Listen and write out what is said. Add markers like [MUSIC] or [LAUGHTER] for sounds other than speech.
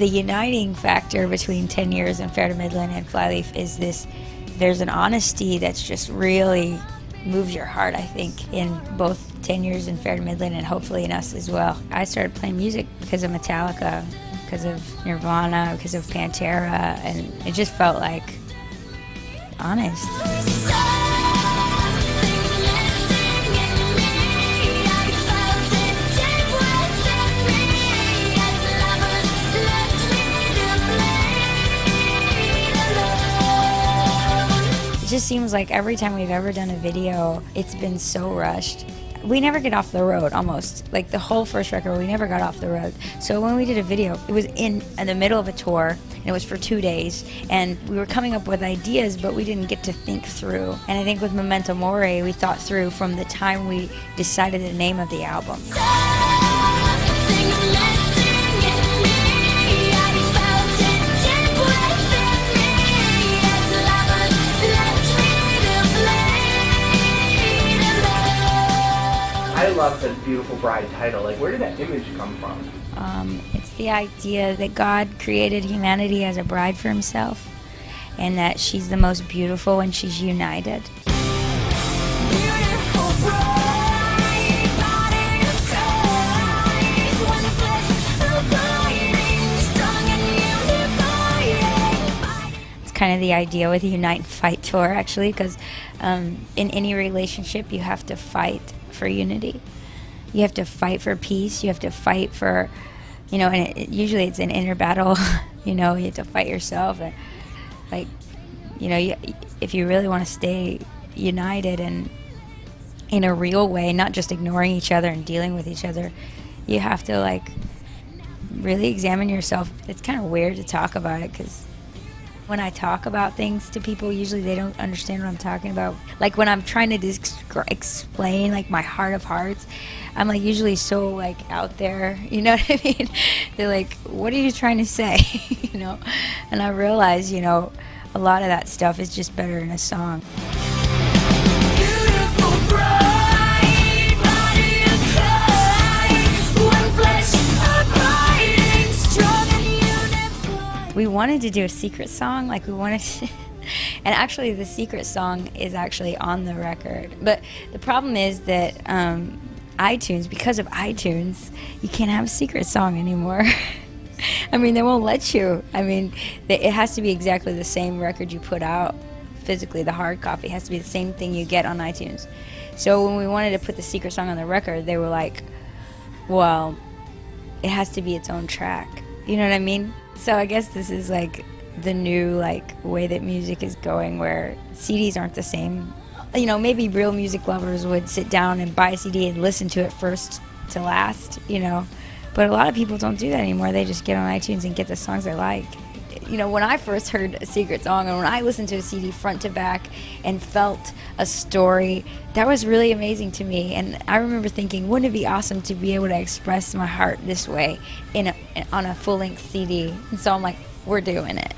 the uniting factor between 10 years and Fair to Midland and Flyleaf is this there's an honesty that's just really moves your heart, I think, in both 10 years in Fair to Midland and hopefully in us as well. I started playing music because of Metallica, because of Nirvana, because of Pantera, and it just felt like honest. Just seems like every time we've ever done a video, it's been so rushed. We never get off the road almost. Like the whole first record, we never got off the road. So when we did a video, it was in, in the middle of a tour and it was for two days. And we were coming up with ideas, but we didn't get to think through. And I think with Memento Mori, we thought through from the time we decided the name of the album. Love the beautiful bride title. Like, where did that image come from? Um, it's the idea that God created humanity as a bride for himself and that she's the most beautiful when she's united. Kind of the idea with the Unite and Fight tour, actually, because um, in any relationship, you have to fight for unity. You have to fight for peace. You have to fight for, you know, and it, usually it's an inner battle. [LAUGHS] you know, you have to fight yourself. And, like, you know, you, if you really want to stay united and in a real way, not just ignoring each other and dealing with each other, you have to, like, really examine yourself. It's kind of weird to talk about it because when I talk about things to people, usually they don't understand what I'm talking about. Like when I'm trying to explain like my heart of hearts, I'm like usually so like out there, [LAUGHS] you know what I mean? [LAUGHS] They're like, "What are you trying to say?" [LAUGHS] you know, and I realize, you know, a lot of that stuff is just better in a song. We wanted to do a secret song like we wanted to [LAUGHS] and actually the secret song is actually on the record. But the problem is that um, itunes because of itunes you can't have a secret song anymore. [LAUGHS] I mean they won't let you. I mean it has to be exactly the same record you put out physically the hard copy. It has to be the same thing you get on itunes. So when we wanted to put the secret song on the record they were like well it has to be its own track you know what i mean so I guess this is like the new like way that music is going where CDs aren't the same. You know, maybe real music lovers would sit down and buy a CD and listen to it first to last, you know. But a lot of people don't do that anymore. They just get on iTunes and get the songs they like. You know, when I first heard a secret song and when I listened to a CD front to back and felt a story, that was really amazing to me. And I remember thinking, wouldn't it be awesome to be able to express my heart this way in a, on a full length CD? And so I'm like, we're doing it.